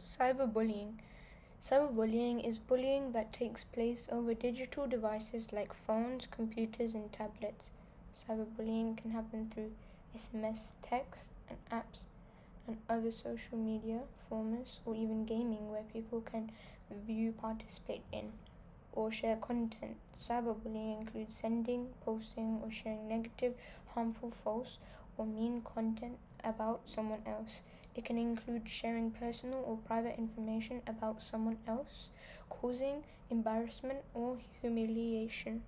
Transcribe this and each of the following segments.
Cyberbullying. Cyberbullying is bullying that takes place over digital devices like phones, computers, and tablets. Cyberbullying can happen through SMS, text, and apps, and other social media formats, or even gaming where people can view, participate in, or share content. Cyberbullying includes sending, posting, or sharing negative, harmful, false, or mean content about someone else. It can include sharing personal or private information about someone else, causing embarrassment or humiliation.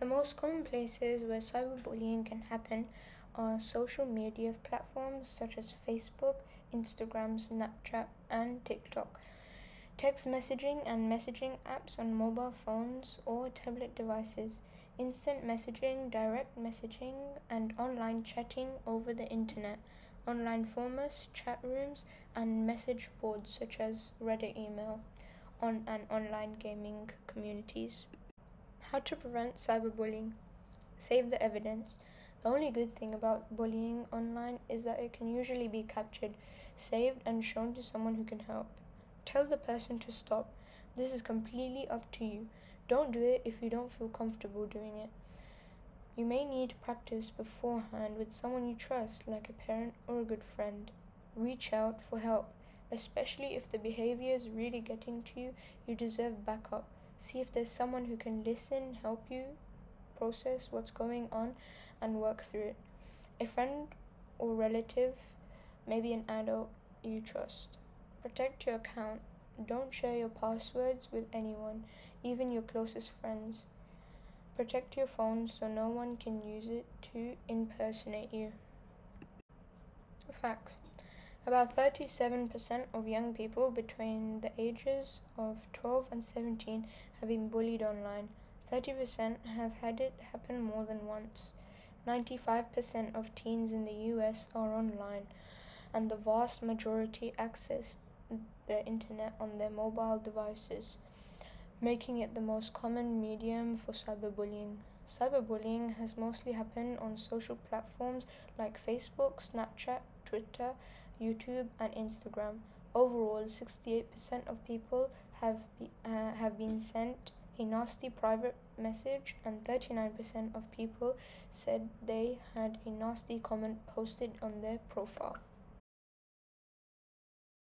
The most common places where cyberbullying can happen are social media platforms such as Facebook, Instagram, Snapchat, and TikTok. Text messaging and messaging apps on mobile phones or tablet devices, instant messaging, direct messaging, and online chatting over the internet online forums, chat rooms, and message boards such as Reddit email on and online gaming communities. How to prevent cyberbullying? Save the evidence. The only good thing about bullying online is that it can usually be captured, saved, and shown to someone who can help. Tell the person to stop. This is completely up to you. Don't do it if you don't feel comfortable doing it. You may need practice beforehand with someone you trust, like a parent or a good friend. Reach out for help, especially if the behavior is really getting to you. You deserve backup. See if there's someone who can listen, help you process what's going on, and work through it. A friend or relative, maybe an adult you trust. Protect your account. Don't share your passwords with anyone, even your closest friends. Protect your phone so no one can use it to impersonate you. Facts About 37% of young people between the ages of 12 and 17 have been bullied online. 30% have had it happen more than once. 95% of teens in the US are online, and the vast majority access the internet on their mobile devices making it the most common medium for cyberbullying. Cyberbullying has mostly happened on social platforms like Facebook, Snapchat, Twitter, YouTube, and Instagram. Overall, 68% of people have, be, uh, have been sent a nasty private message, and 39% of people said they had a nasty comment posted on their profile.